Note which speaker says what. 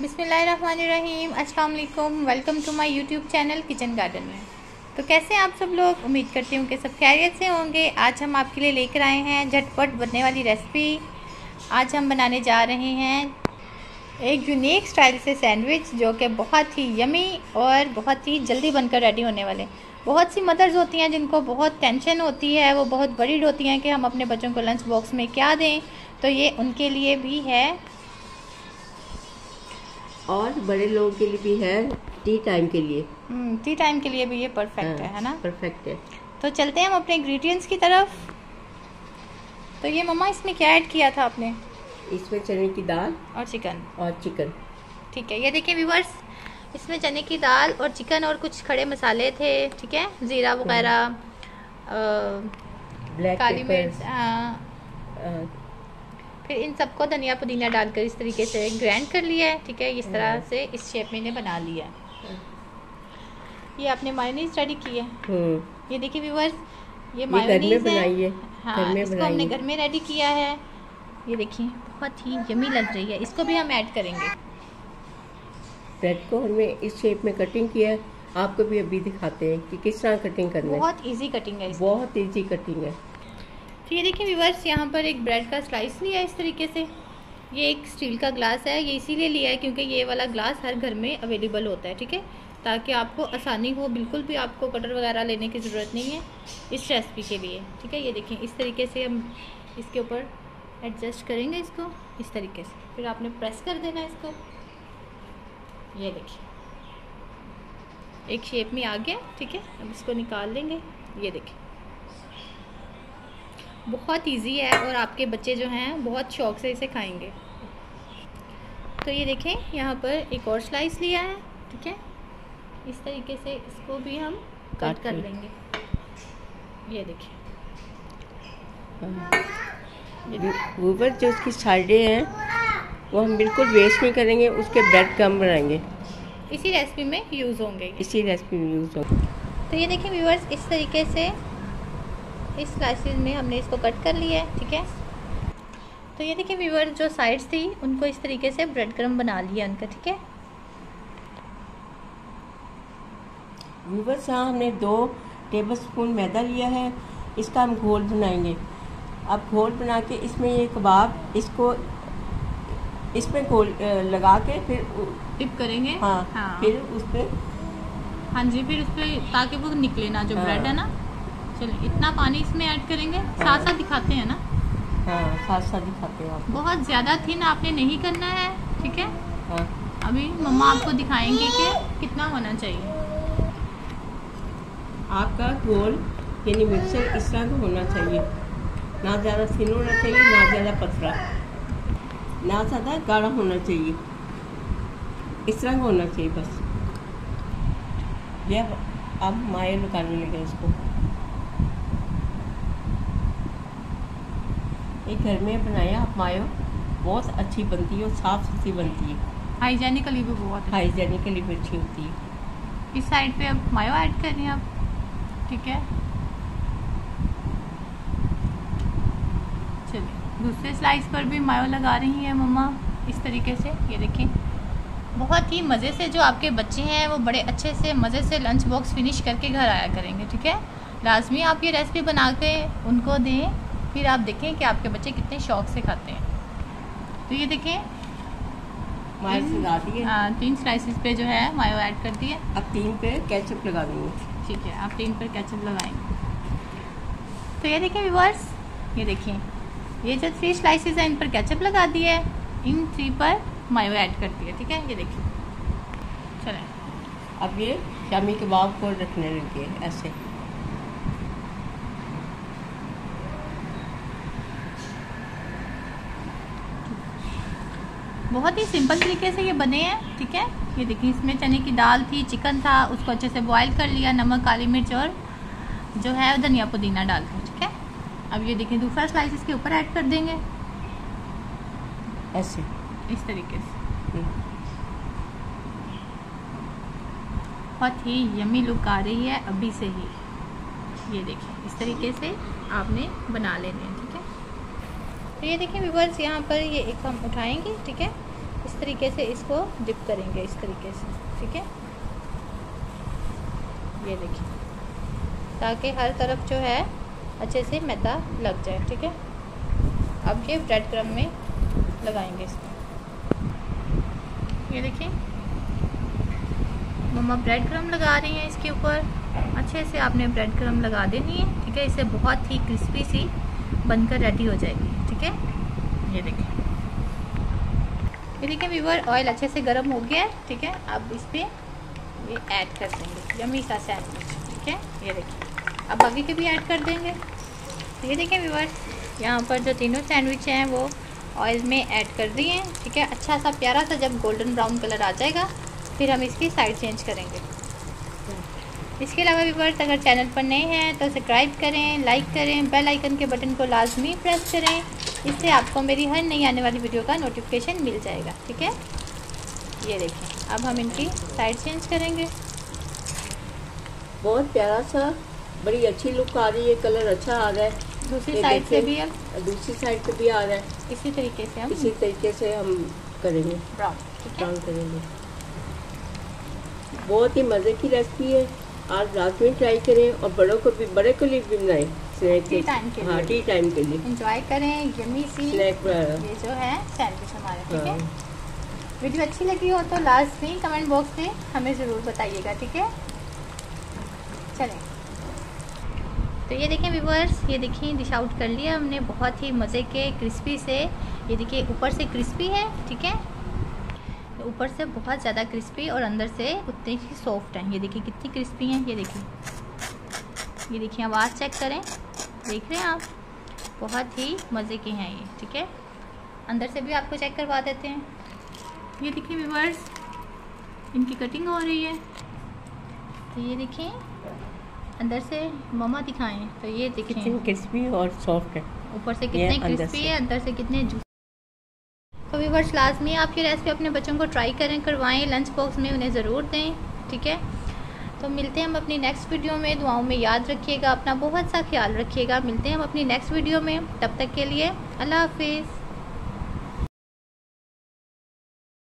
Speaker 1: बिसमीम अस्सलाम welcome to my YouTube channel kitchen garden में। तो कैसे आप सब लोग? उम्मीद करती हूँ कि सब खैरियत से होंगे। आज हम आपके लिए लेकर आए हैं झटपट बनने वाली रेसिपी। आज हम बनाने जा रहे हैं एक यूनिक स्टाइल से सैंडविच जो कि बहुत ही यमी और बहुत ही जल्दी बनकर रेडी होने वाले। बहुत सी मदर्स होती हैं जिनको बहुत टेंशन होती है, वो बहुत बड़ी होती हैं कि हम अपने बच्चों को लंच बॉक्स में क्या दें। तो ये उनके लिए भी है
Speaker 2: और बड़े लोगों के लिए भी है टी टाइम के लिए।
Speaker 1: टी हम्म, टाइम के लिए भी ये परफेक्ट है
Speaker 2: हाँ,
Speaker 1: है ना?
Speaker 2: परफेक्ट है।
Speaker 1: तो चलते हैं हम अपने इंग्रेडिएंट्स की तरफ़। तो ये मम्मा इसमें क्या ऐड किया था आपने?
Speaker 2: इसमें चने की दाल
Speaker 1: और चिकन
Speaker 2: और चिकन
Speaker 1: ठीक है ये देखिए व्यूवर्स इसमें चने की दाल और चिकन और कुछ खड़े मसाले थे ठीक है? ज़ीरा वगैरह काली मिर्च फिर इन सबको धनिया पुदीना डालकर इस तरीके से ग्राइंड कर लिया है ठीक है? इस तरह हाँ। से इस शेप में इन्हें बना लिया है। ये आपने मायोनीज रेडी की है? हम्म। ये देखिए व्यूवर्स ये मायोनीज है। हाँ। इसको हमने घर में रेडी किया है। ये देखिए बहुत ही यमी लग रही है। इसको भी हम ऐड करेंगे।
Speaker 2: ब्रेड को हमने इस शेप में कटिंग किया है। आपको भी अभी दिखाते हैं कि किस तरह कटिंग करना
Speaker 1: है। बहुत इजी कटिंग है
Speaker 2: बहुत इजी कटिंग है।
Speaker 1: तो ये देखिए व्यूवर्स यहाँ पर एक ब्रेड का स्लाइस लिया है इस तरीके से। ये एक स्टील का ग्लास है, ये इसीलिए लिया है क्योंकि ये वाला ग्लास हर घर में अवेलेबल होता है, ठीक है? ताकि आपको आसानी हो, बिल्कुल भी आपको कटर वगैरह लेने की ज़रूरत नहीं है इस रेसिपी के लिए, ठीक है? ये देखें इस तरीके से हम इसके ऊपर एडजस्ट करेंगे इसको, इस तरीके से। फिर आपने प्रेस कर देना इसको। ये देखिए, एक शेप में आ गया, ठीक है? अब इसको निकाल लेंगे, ये देखिए। बहुत इजी है और आपके बच्चे जो हैं बहुत शौक से इसे खाएँगे। तो ये देखें यहाँ पर एक और स्लाइस लिया है ठीक है? इस तरीके से इसको भी हम कट कर लेंगे। ये देखिए
Speaker 2: ऊपर जो उसकी साइडें हैं वो हम बिल्कुल वेस्ट नहीं करेंगे उसके ब्रेड कम बनाएँगे।
Speaker 1: इसी रेसिपी में यूज़ होंगे
Speaker 2: इसी रेसिपी में यूज़ होंगे।
Speaker 1: तो ये देखिए व्यूवर्स इस तरीके से इस स्लाइसिस में हमने इसको कट कर लिया है ठीक है? तो ये देखिए व्यूवर जो साइड्स थी उनको इस तरीके से ब्रेड क्रम बना लिया उनका ठीक है?
Speaker 2: व्यूवर्स यहाँ हमने दो टेबल स्पून मैदा लिया है इसका हम घोल बनाएँगे। अब घोल बना के इसमें ये कबाब इसको इसमें घोल लगा के फिर
Speaker 1: टिप करेंगे?
Speaker 2: हाँ, हाँ। फिर उस पर
Speaker 1: हाँ जी फिर उस पर ताकि वो निकले ना जो हाँ, ब्रेड है ना? चलिए इतना पानी इसमें ऐड करेंगे साथ साथ दिखाते हैं ना?
Speaker 2: हाँ साथ साथ दिखाते हैं
Speaker 1: बहुत ज़्यादा थिन आपने नहीं करना है ठीक है? हाँ। अभी मम्मा आपको दिखाएँगे कि कितना होना चाहिए।
Speaker 2: आपका गोल यानी मिक्सर इस तरह का होना चाहिए। ना ज़्यादा थिन होना चाहिए ना ज़्यादा पतला। ना ज़्यादा गाढ़ा होना चाहिए। इस तरह का होना चाहिए बस। ये अब माए निकालने लगे इसको एक घर में बनाया आप मायो। बहुत अच्छी बनती है और साफ़ सुथरी बनती है।
Speaker 1: हाइजेनिकली भी बहुत
Speaker 2: हाइजेनिकली भी अच्छी होती है।
Speaker 1: इस साइड पे अब मायो ऐड कर रही हैं आप। ठीक है? चलिए दूसरे स्लाइस पर भी मायो लगा रही हैं मम्मा। इस तरीके से ये देखें। बहुत ही मज़े से जो आपके बच्चे हैं वो बड़े अच्छे से मज़े से लंच बॉक्स फिनिश करके घर आया करेंगे ठीक है? लाजमी आप ये रेसिपी बना के उनको दें। फिर आप देखें कि आपके बच्चे कितने शौक से खाते हैं। तो ये देखें हाँ। तीन स्लाइसिस पे जो है मायो ऐड कर दिए
Speaker 2: अब तीन पे केचप लगा देंगे।
Speaker 1: ठीक है आप तीन पर केचप लगाएँगे तो ये देखिए व्यूवर्स ये देखिए ये जो थ्री स्लाइसिस है इन पर केचप लगा दिए इन थ्री पर मायो ऐड कर दिया ठीक है? ये देखिए चलें।
Speaker 2: अब ये शामी कबाब को रखने लगे ऐसे।
Speaker 1: बहुत ही सिंपल तरीके से ये बने हैं ठीक है? ये देखिए इसमें चने की दाल थी चिकन था उसको अच्छे से बॉईल कर लिया नमक काली मिर्च और जो है धनिया पुदीना डाल कर ठीक है? अब ये देखिए दूसरा स्लाइस इसके ऊपर ऐड कर देंगे।
Speaker 2: ऐसे।
Speaker 1: इस तरीके से। हम्म। बहुत ही यमी लुक आ रही है अभी से ही। ये देखिए इस तरीके से आपने बना लेने है। तो ये देखिए व्यूवर्स यहाँ पर ये एक हम उठाएँगे, ठीक है? इस तरीके से इसको डिप करेंगे, इस तरीके से, ठीक है? ये देखिए, ताकि हर तरफ़ जो है, अच्छे से मैदा लग जाए, ठीक है? अब ये ब्रेड क्रम में लगाएँगे इसको। ये देखिए, मम्मा ब्रेड क्रम लगा रही हैं इसके ऊपर। अच्छे से आपने ब्रेड क्रम लगा देनी है, ठीक है? इसे बहुत ही क्रिस्पी सी बनकर रेडी हो जाएगी, ठीक है? ये देखिए। ये देखिए वीवर ऑयल अच्छे से गर्म हो गया है, ठीक है? अब इस पर ये ऐड कर देंगे यमी सा सैंडविच ठीक है? ये देखिए। अब बाकी के भी ऐड कर देंगे। ये देखिए वीवर यहाँ पर जो तीनों सैंडविच हैं, वो ऑयल में ऐड कर दिए हैं, ठीक है? अच्छा सा, प्यारा सा जब गोल्डन ब्राउन कलर आ जाएगा, फिर हम इसकी साइड चेंज करेंगे। इसके अलावा व्यूवर्स अगर चैनल पर नए हैं तो सब्सक्राइब करें लाइक करें बेल आइकन के बटन को लाजमी प्रेस करें। इससे आपको मेरी हर नई आने वाली वीडियो का नोटिफिकेशन मिल जाएगा ठीक है? ये देखें अब हम इनकी साइड चेंज करेंगे।
Speaker 2: बहुत प्यारा सा बड़ी अच्छी लुक आ रही है कलर अच्छा आ रहा है।
Speaker 1: दूसरी साइड से भी अब
Speaker 2: दूसरी साइड से भी आ रहा है।
Speaker 1: इसी तरीके से हम
Speaker 2: इसी तरीके से हम करेंगे।
Speaker 1: ब्राउन
Speaker 2: करेंगे। बहुत ही मज़े की रेसिपी है। आज रात में ट्राई करें और बड़ों को भी बड़े को लिए भी बनाएँ स्नैक
Speaker 1: टी टाइम के
Speaker 2: हाँ टी टाइम के लिए।
Speaker 1: इंजॉय करें यमी सी
Speaker 2: स्नैक
Speaker 1: ये जो है सैंडविच हमारे ठीक है?
Speaker 2: हाँ।
Speaker 1: वीडियो अच्छी लगी हो तो लास्ट में कमेंट बॉक्स में हमें ज़रूर बताइएगा ठीक है? चलें। तो ये देखें व्यूवर्स ये देखिए डिश आउट कर लिया हमने। बहुत ही मज़े के क्रिस्पी से। ये देखिए ऊपर से क्रिस्पी है ठीक है? ऊपर से बहुत ज़्यादा क्रिस्पी और अंदर से उतनी ही सॉफ्ट है। ये देखिए कितनी क्रिस्पी हैं ये देखिए। ये देखिए आवाज़ चेक करें। देख रहे हैं आप? बहुत ही मज़े के हैं ये ठीक है? अंदर से भी आपको चेक करवा देते हैं। ये देखिए व्यूवर्स इनकी कटिंग हो रही है। तो ये देखिए अंदर से ममा दिखाएँ। तो ये
Speaker 2: कितनी
Speaker 1: देखिए
Speaker 2: क्रिस्पी और सॉफ्ट है।
Speaker 1: ऊपर से कितने क्रिस्पी है अंदर से कितने जूस तो वीवर्स लाजमी आप ये रेसिपी अपने बच्चों को ट्राई करें, करवाएँ लंच बॉक्स में उन्हें ज़रूर दें, ठीक है? तो मिलते हैं हम अपनी नेक्स्ट वीडियो में, दुआओं में याद रखिएगा, अपना बहुत सा ख्याल रखिएगा। मिलते हैं हम अपनी नेक्स्ट वीडियो में, तब तक के लिए, अल्लाह हाफिज़।